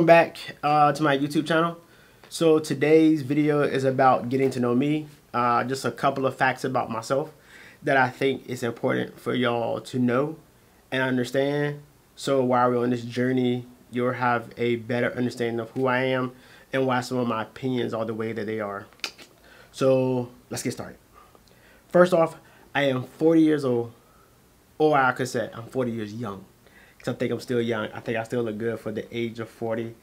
welcome back uh, to my YouTube channel. So today's video is about getting to know me. Uh, just a couple of facts about myself that I think is important for y'all to know and understand. So while we're on this journey, you'll have a better understanding of who I am and why some of my opinions are the way that they are. So let's get started. First off, I am 40 years old, or I could say I'm 40 years young because I think I'm still young. I think I still look good for the age of 40.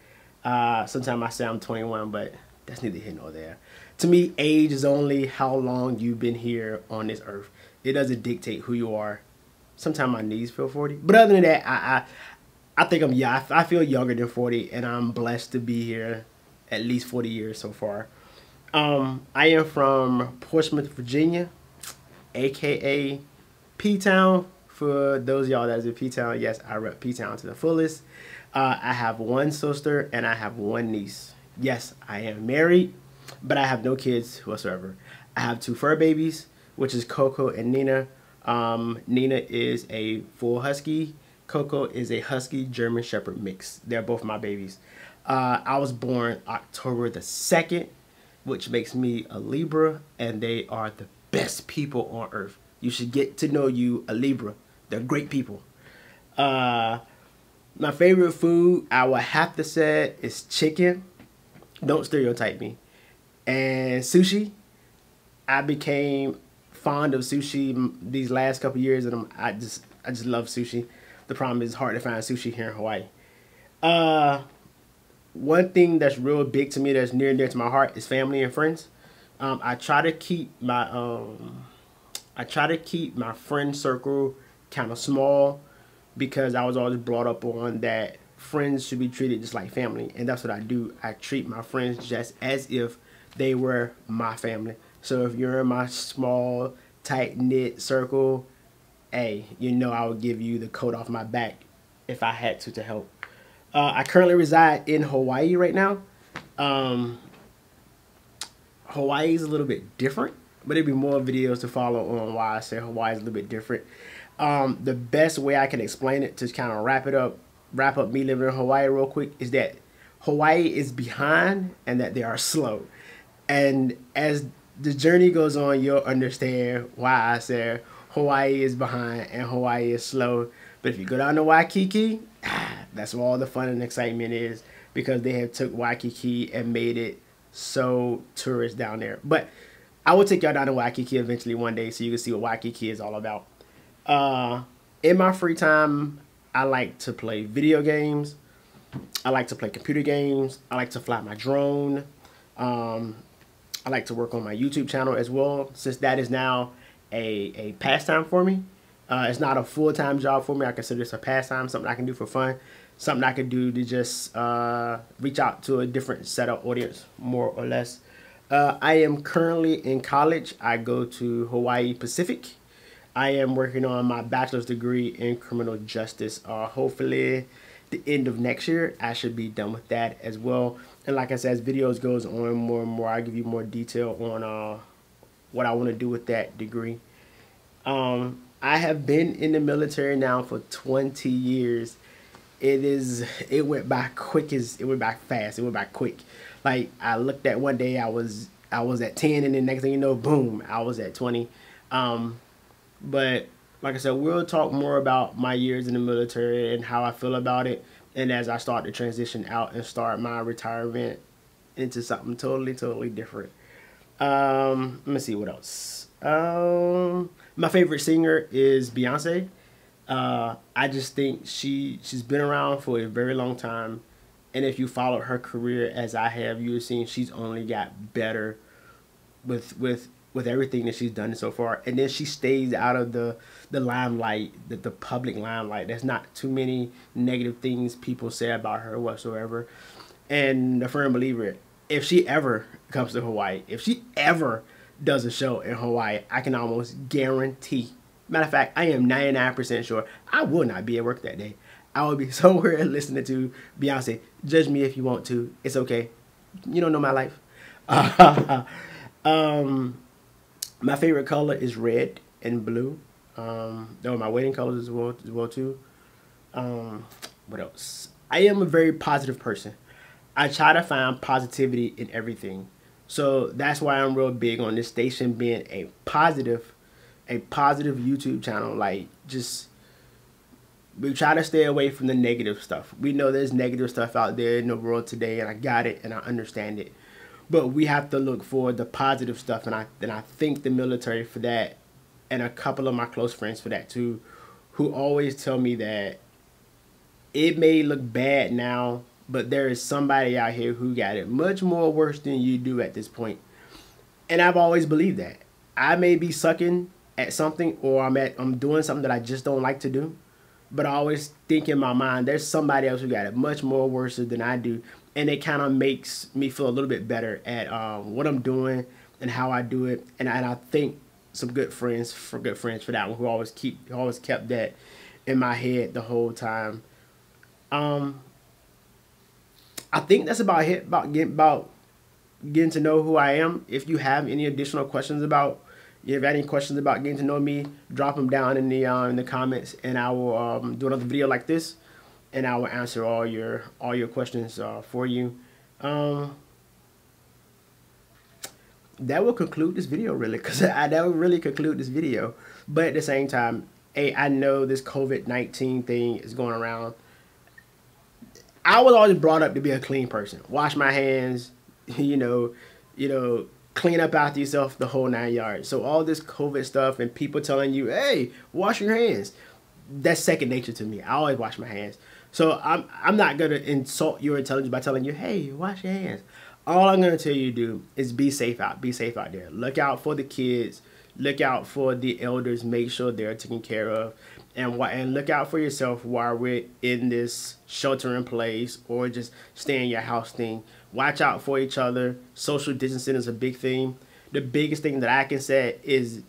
Uh, sometimes I say I'm 21, but that's neither here nor there. To me, age is only how long you've been here on this earth. It doesn't dictate who you are. Sometimes my knees feel 40, but other than that, I I, I think I'm yeah. I, I feel younger than 40, and I'm blessed to be here at least 40 years so far. Um, I am from Portsmouth, Virginia, aka P Town. For those y'all that's in P Town, yes, I rep P Town to the fullest. Uh, I have one sister and I have one niece. Yes, I am married, but I have no kids whatsoever. I have two fur babies, which is Coco and Nina. Um, Nina is a full husky. Coco is a husky German Shepherd mix. They're both my babies. Uh, I was born October the 2nd, which makes me a Libra, and they are the best people on earth. You should get to know you, a Libra. They're great people. Uh, my favorite food, I would have to say, is chicken. Don't stereotype me. And sushi. I became fond of sushi these last couple years, and I'm, I just I just love sushi. The problem is it's hard to find sushi here in Hawaii. Uh, one thing that's real big to me, that's near and dear to my heart, is family and friends. Um, I try to keep my um, I try to keep my friend circle kind of small because I was always brought up on that friends should be treated just like family. And that's what I do. I treat my friends just as if they were my family. So if you're in my small, tight knit circle, hey, you know I would give you the coat off my back if I had to to help. Uh, I currently reside in Hawaii right now. Um, Hawaii is a little bit different, but there'll be more videos to follow on why I say Hawaii is a little bit different. Um, the best way I can explain it to kind of wrap it up, wrap up me living in Hawaii real quick is that Hawaii is behind and that they are slow. And as the journey goes on, you'll understand why I said Hawaii is behind and Hawaii is slow. But if you go down to Waikiki, that's where all the fun and excitement is because they have took Waikiki and made it so tourist down there. But I will take y'all down to Waikiki eventually one day so you can see what Waikiki is all about. Uh, in my free time, I like to play video games. I like to play computer games. I like to fly my drone. Um, I like to work on my YouTube channel as well, since that is now a, a pastime for me. Uh, it's not a full-time job for me. I consider this a pastime, something I can do for fun, something I can do to just uh, reach out to a different set of audience, more or less. Uh, I am currently in college. I go to Hawaii Pacific. I am working on my bachelor's degree in criminal justice. Uh, hopefully, the end of next year, I should be done with that as well. And like I said, as videos goes on more and more, I give you more detail on uh, what I want to do with that degree. Um, I have been in the military now for 20 years. It is, it went by quick as, it went by fast. It went by quick. Like I looked at one day, I was, I was at 10 and the next thing you know, boom, I was at 20. Um, but like I said, we'll talk more about my years in the military and how I feel about it. And as I start to transition out and start my retirement into something totally, totally different. Um, let me see what else. Um, my favorite singer is Beyonce. Uh, I just think she she's been around for a very long time, and if you follow her career as I have, you've seen she's only got better with with with everything that she's done so far. And then she stays out of the the limelight, the, the public limelight. There's not too many negative things people say about her whatsoever. And a firm believer, if she ever comes to Hawaii, if she ever does a show in Hawaii, I can almost guarantee. Matter of fact, I am 99% sure I will not be at work that day. I will be somewhere listening to Beyonce. Judge me if you want to. It's okay. You don't know my life. um, my favorite color is red and blue. Um, they were my wedding colors as well, as well too. Um, what else? I am a very positive person. I try to find positivity in everything. So that's why I'm real big on this station being a positive, a positive YouTube channel. Like just we try to stay away from the negative stuff. We know there's negative stuff out there in the world today, and I got it and I understand it. But we have to look for the positive stuff, and I and I thank the military for that, and a couple of my close friends for that too, who always tell me that it may look bad now, but there is somebody out here who got it much more worse than you do at this. And I've always believed that. I may be sucking at something or I'm at I'm doing something that I just don't like to do. But I always think in my mind there's somebody else who got it much more worse than I do. And it kind of makes me feel a little bit better at um, what I'm doing and how I do it. And, and I think some good friends for good friends for that one who always keep who always kept that in my head the whole time. Um, I think that's about it. About getting about getting to know who I am. If you have any additional questions about, if you have any questions about getting to know me, drop them down in the uh, in the comments, and I will um, do another video like this, and I will answer all your all your questions uh, for you. Um, that will conclude this video really, because I that will really conclude this video. But at the same time, hey, I know this COVID nineteen thing is going around I was always brought up to be a clean person. Wash my hands, you know, you know, clean up after yourself the whole nine yards. So all this COVID stuff and people telling you, hey, wash your hands. That's second nature to me. I always wash my hands. So I'm I'm not gonna insult your intelligence by telling you, hey, wash your hands. All I'm gonna tell you to do is be safe out. Be safe out there. Look out for the kids. Look out for the elders. Make sure they're taken care of and and look out for yourself while we're in this shelter in place or just stay in your house thing. Watch out for each other. Social distancing is a big thing. The biggest thing that I can say is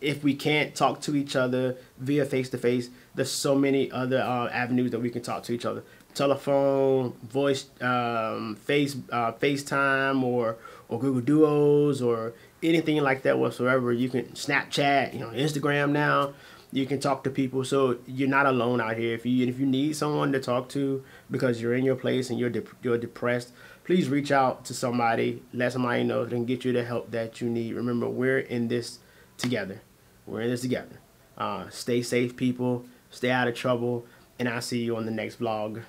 if we can't talk to each other via face to face, there's so many other uh, avenues that we can talk to each other. Telephone, voice, um, face, uh, FaceTime, or or Google Duos, or anything like that whatsoever. You can Snapchat, you know, Instagram now. You can talk to people. So you're not alone out here. If you if you need someone to talk to because you're in your place and you're de- you're depressed please reach out to somebody. Let somebody know and get you the help that you need. Remember we're in this together we're in this together. Uh, stay safe people. Stay out of trouble. And i'll see you on the next vlog.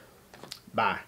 Bye